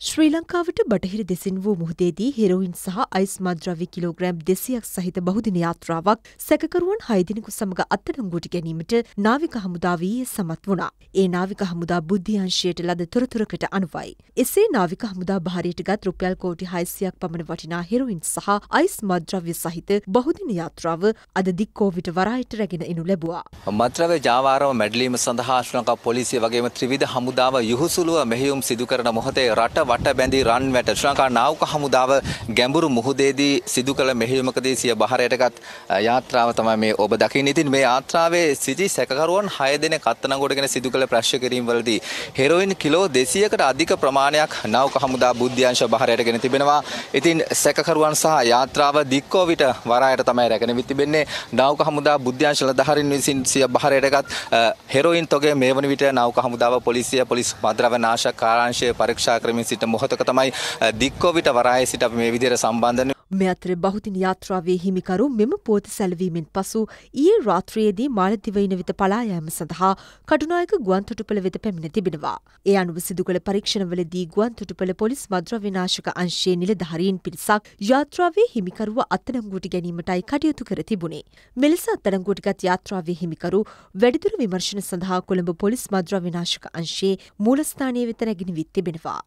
ශ්‍රී ලංකාවට බටහිර දෙසින් වූ මුහදේදී හෙරෝයින් සහ අයිස් මද්‍රව්‍ය කිලෝග්‍රෑම් දෙසියක් සහිත බහුදින යාත්‍රාවක් සැකකරුවන් හයදිනෙකු සමඟ අත්අඩංගුවට ගැනීමට නාවික හමුදාව ඊයේ සමත් වුණා. ඒ නාවික හමුදා බුද්ධියංශයට ලද තොරතුරකට අනුවයි. එසේ නාවික හමුදා භාරයට ගත් රුපියල් කෝටි හයිසියක් පමණ වටිනා හෙරෝයින් සහ අයිස් මද්‍රව්‍ය සහිත බහුදින යාත්‍රාව අද දික්කෝවිට වරායට රැගෙන එනු ලැබුවා. මද්‍රව්‍ය ජාවාරම මැඩලීම සඳහා ශ්‍රී ලංකා පොලිසිය වගේම ත්‍රිවිධ හමුදාව යුහුසුලුව මෙහෙයුම් සිදු කරන මොහොතේ රට වට බැඳී රන් වැට ශ්‍රී ලංකා නාවික හමුදාව ගැඹුරු මුහුදේදී සිදු කළ මෙහෙයුමකදී සිය බහරයටගත් යාත්‍රාව තමයි මේ ඔබ දකින්නේ. ඉතින් මේ යාත්‍රාවේ සිටි සැකකරුවන් 6 දෙනෙක් අත්අඩංගුවටගෙන සිදු කළ ප්‍රශ්න කිරීම වලදී හෙරෝයින් කිලෝ 200කට අධික ප්‍රමාණයක් නාවික හමුදා බුද්ධ්‍යංශ බහරයටගෙන තිබෙනවා. ඉතින් සැකකරුවන් සහ යාත්‍රාව දික්කෝ විට වරායට තමයි රැගෙන තිබෙන්නේ. නාවික හමුදා බුද්ධ්‍යංශ ලදහරින් විසින් සිය බහරයටගත් හෙරෝයින් තොගය මේ වන විට නාවික හමුදාව පොලිසිය පොලිස් මද්‍රව්‍ය නාශක කාර්යාංශය පරීක්ෂා කරමින් සිට මොහොතක තමයි දික්කෝවිට වරායේ සිට අපි මේ විදිහට සම්බන්ධ මේ අතර බහුතින් යාත්‍රාවේ හිමිකරු මෙම පුවත සැලවීමෙන් පසු ඊයේ රාත්‍රියේදී මාලදිවයින වෙත පලා යාම සඳහා කටුනායක ගුවන්තොටුපළ වෙත පැමිණ තිබෙනවා. ඒ අනුව සිදු කළ පරීක්ෂණවලදී ගුවන්තොටුපළ පොලිස් මද්‍රව්‍ය විනාශක අංශයේ නිලධාරීන් පිරිසක් යාත්‍රාවේ හිමිකරුව අත්අඩංගුවට ගැනීමටයි කටයුතු කර තිබුණේ. මෙලෙස අත්අඩංගුවටගත් යාත්‍රාවේ හිමිකරු වැඩිදුර විමර්ශන සඳහා කොළඹ පොලිස් මද්‍රව්‍ය විනාශක අංශයේ මූලස්ථානයේ වෙත රැගෙන විත් තිබෙනවා.